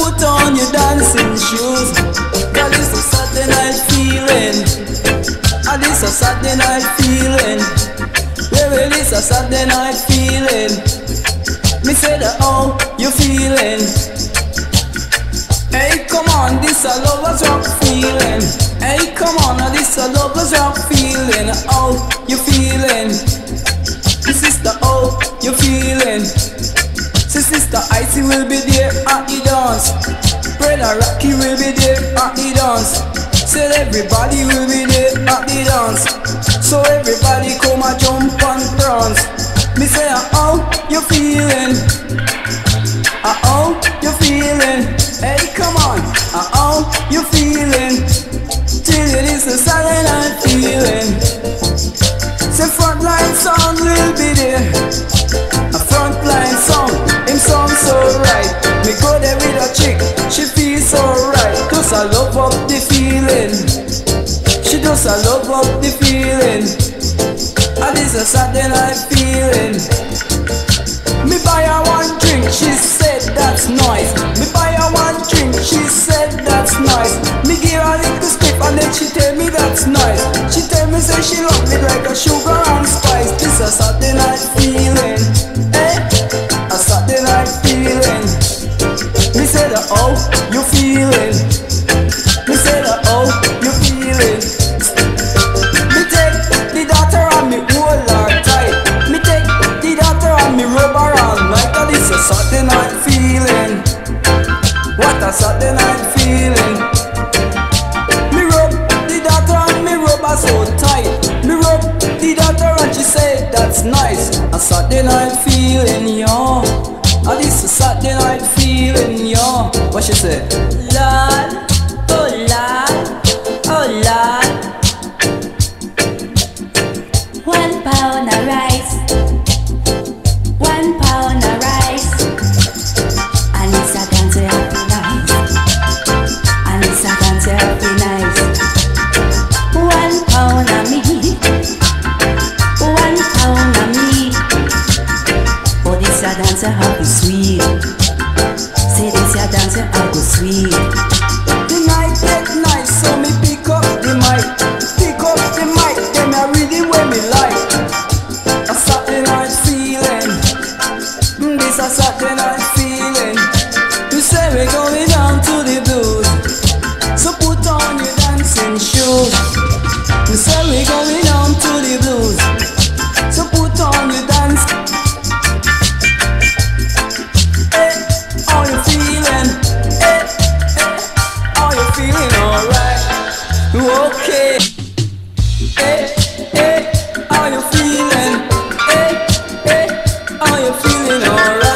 Put on your dancing shoes. Cause it's a Saturday night feeling. Ah, and it's a Saturday night feeling. Yeah, well, it's a Saturday night feeling. Me say that how you feeling. Hey, come on, this a lover's rock feeling. Hey, come on, this a lover's rock feeling. How you feeling. Maxi will be there at the dance. Brother Rocky will be there at the dance. Said everybody will be there at the dance. So everybody come and join. a love up the feeling. She just a love up the feeling. And it's a Saturday night feeling. Me buy her one drink, she said that's nice. Me buy her one drink, she said that's nice. Me give her a little sip and then she tell me that's nice. She tell me say she love me like a sugar and spice. This a Saturday night feeling, eh? A Saturday night feeling. Me said oh, you feeling? night, a Saturday night feeling, yo. At least a Saturday night feeling, yo. What she say? Lord. Alright.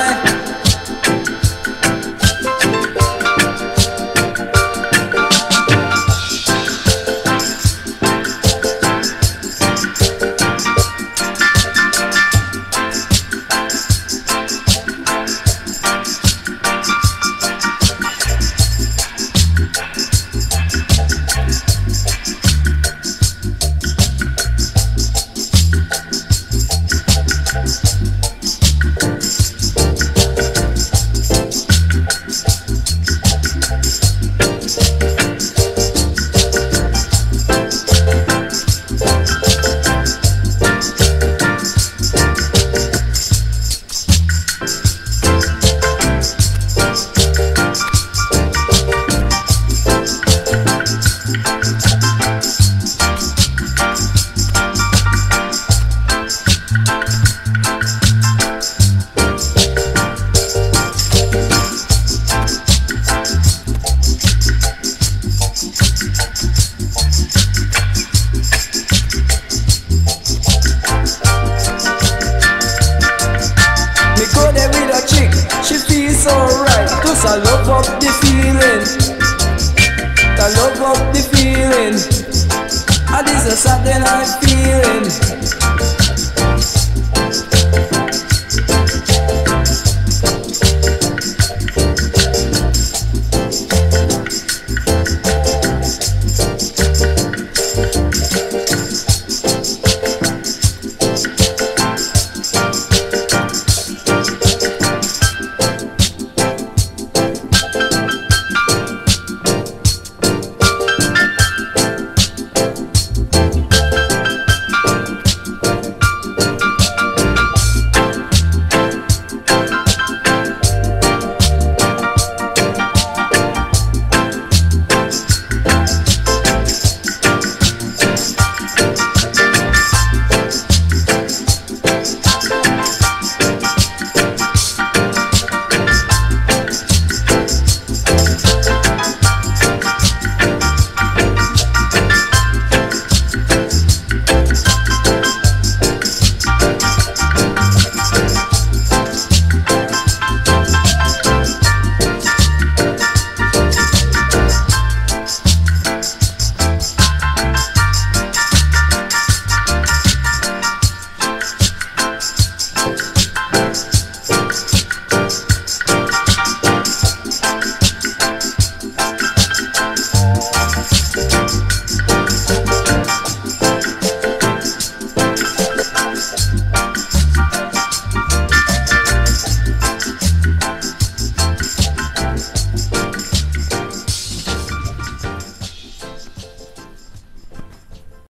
Saturday night feeling.